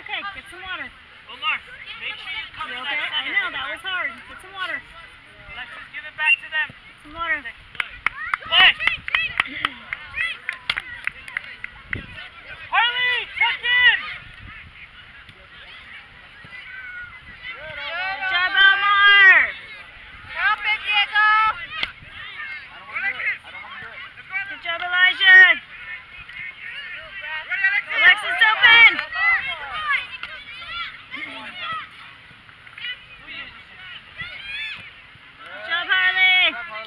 okay. Get some water. Omar, make sure you come you okay? I know, that was hard. Get some water. Let's just give it back to them. Get some water. Play!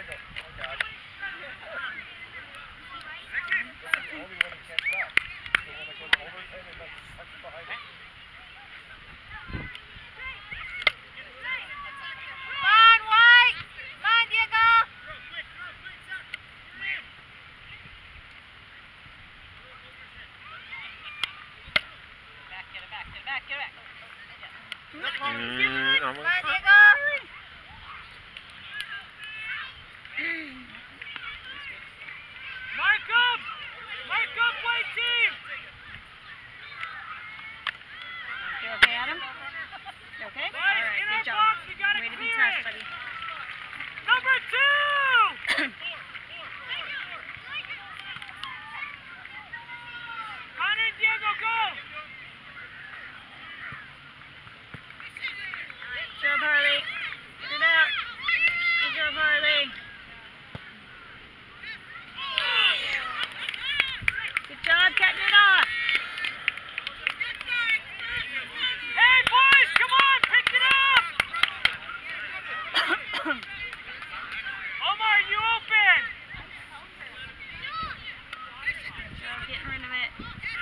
There you go.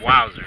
Wowzers.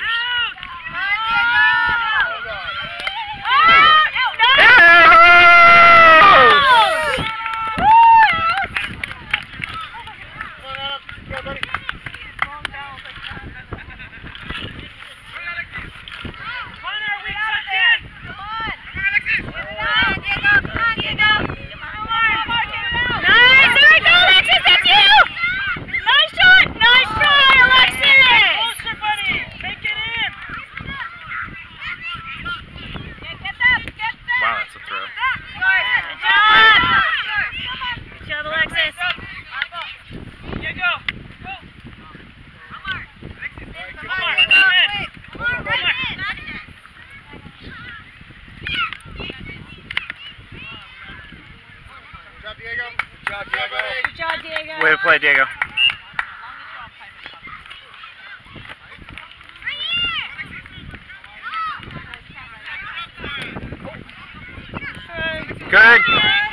job, Diego. Good job, Diego. Way to play, Diego. Good.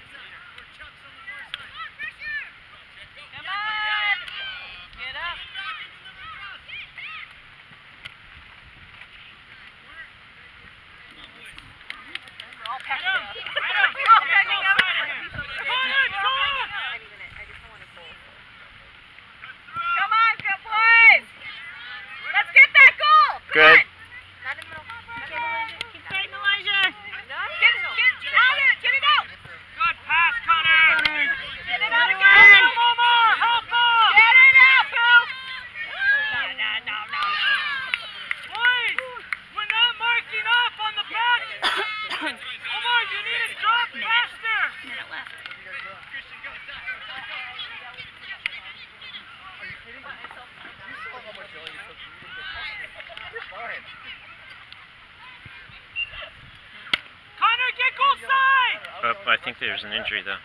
think there's an injury, though.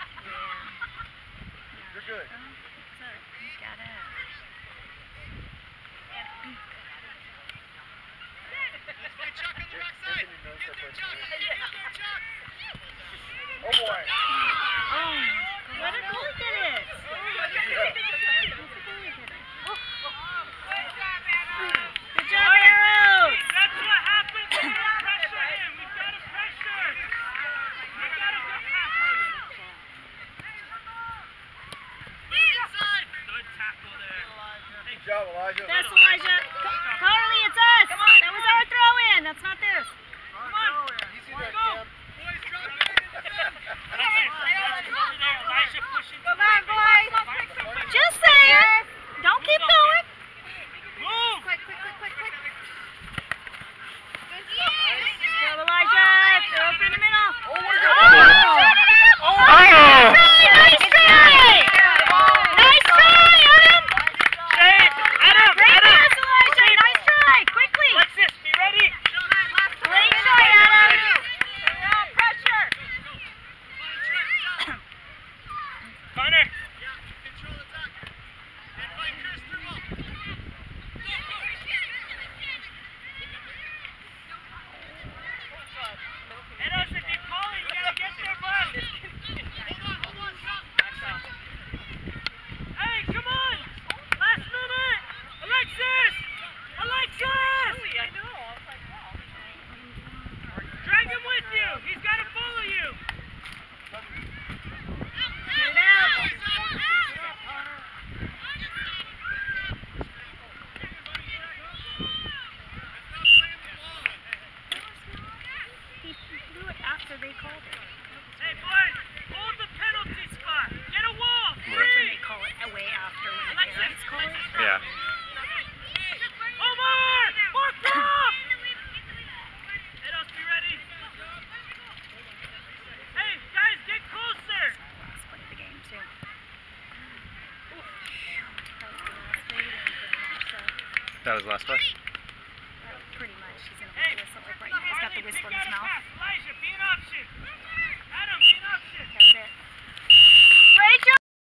You're good. Oh boy. Oh, what a goal that is. That's Elijah. Carly, it's us. Come on. That was our throw in. That's not theirs. Come on. Easy there, go. Boys, drop it. Boys. Just saying. Don't keep going. Move. Quick, quick, quick, quick. That was the last question. Pretty much. He's going to whistle. Like right now. He's got the whistle in his mouth.